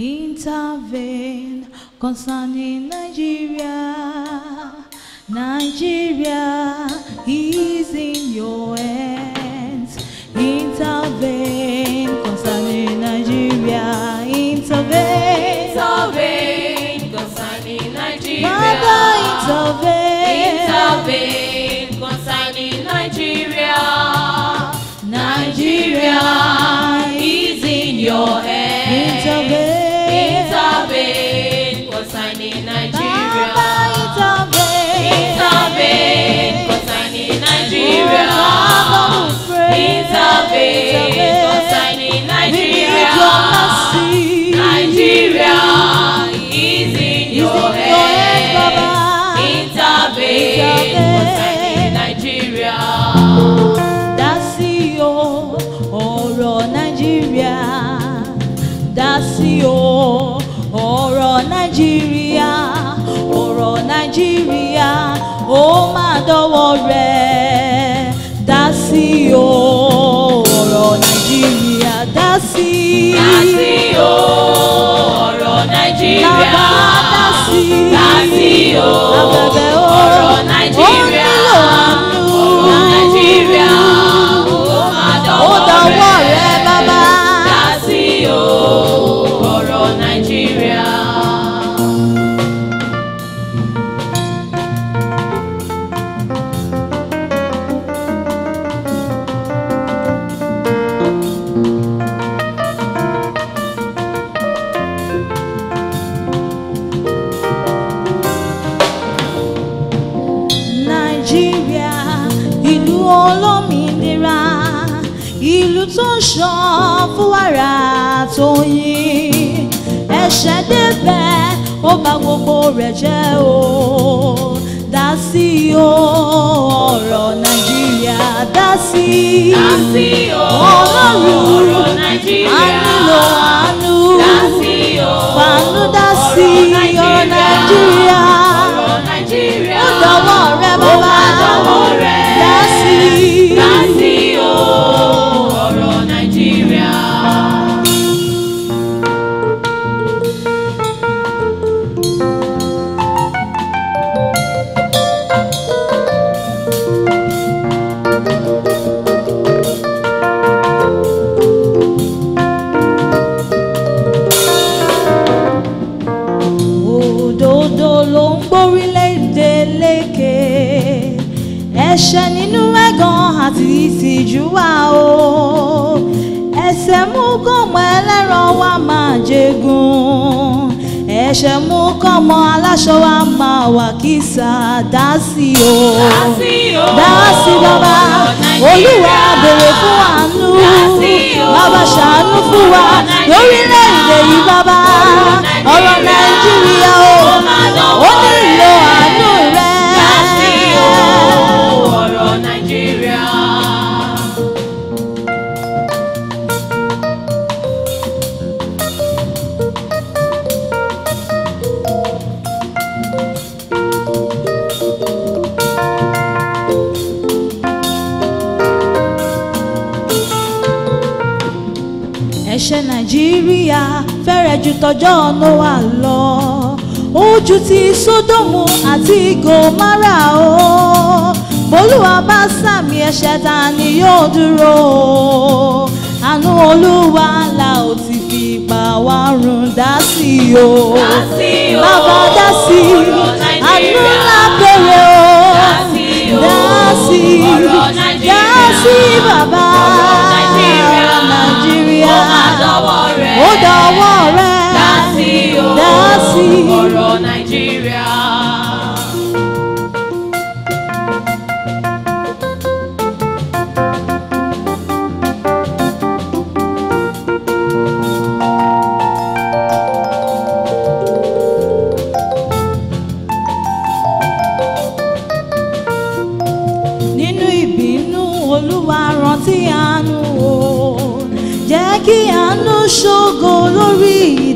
intervene concerning Nigeria. Nigeria is in your hands. Nigeria, ọ̀rọ̀ Nigeria, ó máa dọ́wọ́ rẹ̀ dá sí o ọ̀rọ̀ nàìjíríà dá sí. dá sí o ọ̀rọ̀ nàìjíríà dá sí o ọ̀rọ̀ nàìjíríà. ìlú tó ń ṣàn fún wàrà tó yín ẹ̀ṣẹ̀ débẹ̀ ó bà gbogbo rẹ̀ jẹ́ o dá sí o ọ̀rọ̀ Nàìjíríà dá sí ọlọ́run. ló ń gbórílẹ̀-èdè lékè ẹ̀ṣẹ̀ nínú ẹ̀gàn àti ìtìjú wa o ẹ̀ṣẹ̀ mú kọ́mọ ẹlẹ́ran wa máa jẹ̀gùn ẹ̀ṣẹ̀ mú kọ́mọ aláṣọ wa máa wà kìsà dá sí o dá sí bàbá olúwa béèrè fún àánú bàbá ṣàánú fún wa lórílẹ̀-èdè yìí bàbá. ẹ̀ṣẹ̀ nàìjíríà fẹ́rẹ̀ ju tọjọ́ Nóà lọ ó ti sódòmù àti gòmárà o bólúwa bá sàmì ẹ̀ṣẹ̀ ta ni yóò dúró àánú olúwa la ò ti fi ìgbà wa run dá sí o bàbá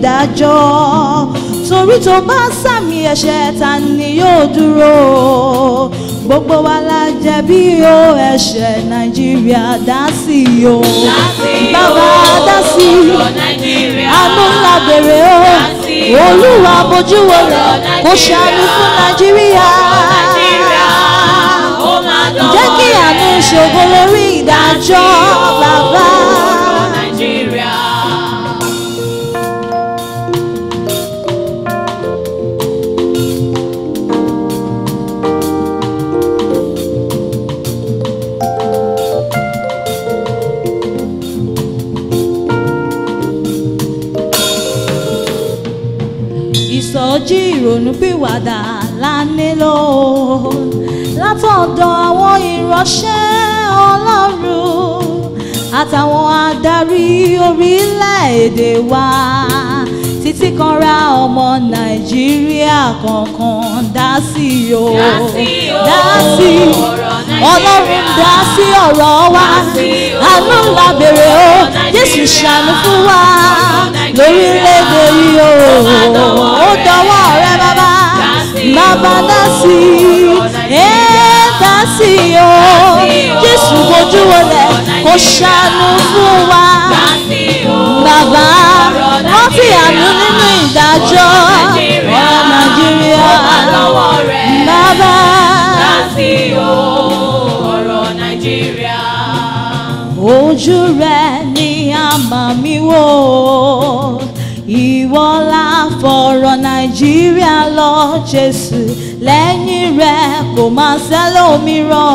ìdájọ́ torí tó bá sàmì ẹ̀ṣẹ̀ ta ni yóò dúró gbogbo wa la jẹ̀bi o ẹ̀ṣẹ̀ nàìjíríà dá sí i o bàbá dá sí i amúlábèrè o olúwa bójú wo rẹ̀ kó ṣàánú fún nàìjíríà jẹ́ kí àánú ṣògo lórí ìdájọ́. ìrònúpìwàdà la nílò látọ̀dọ̀ àwọn ìránṣẹ́ ọlọ́run àtàwọn adarí orílẹ̀-èdè wa títí kan ra ọmọ nàìjíríà kankan dá sí o dá sí ọlọ́run dá sí ọ̀rọ̀ wa àánú la béèrè o jésù ṣàánú fún wa lórílẹ̀-èdè yìí o ó dọwọ́ abadasi edasi o Jésù bojú wọlé kó ṣàánú fún wa bàbá wọn fi àánú nínú ìdájọ́ ọmọ Nàìjíríà bàbá ojú rẹ ni a máa mi wò ìwọ́lá fọ̀rọ̀ nàìjíríà lọ jésù lẹ́yìn rẹ̀ kò máa sẹ́lòmíràn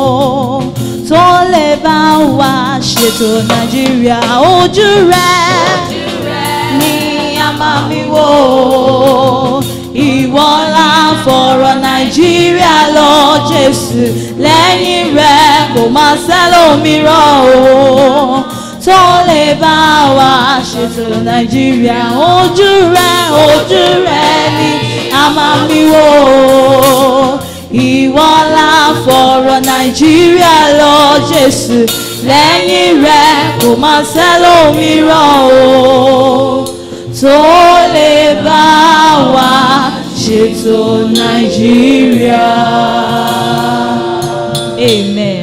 o tó lè bá wa ṣètò nàìjíríà ojú rẹ̀ ni a máa fi wò ìwọ́lá fọ̀rọ̀ nàìjíríà lọ jésù lẹ́yìn rẹ̀ kò máa sẹ́lòmíràn o tó lè bá wa ṣètò nàìjíríà ojú rẹ ojú rẹ a máa mi wò ìwọ la fọ̀rọ̀ nàìjíríà lọ jésù lẹ́yìn rẹ kò o tó lè bá wa ṣètò nàìjíríà amen.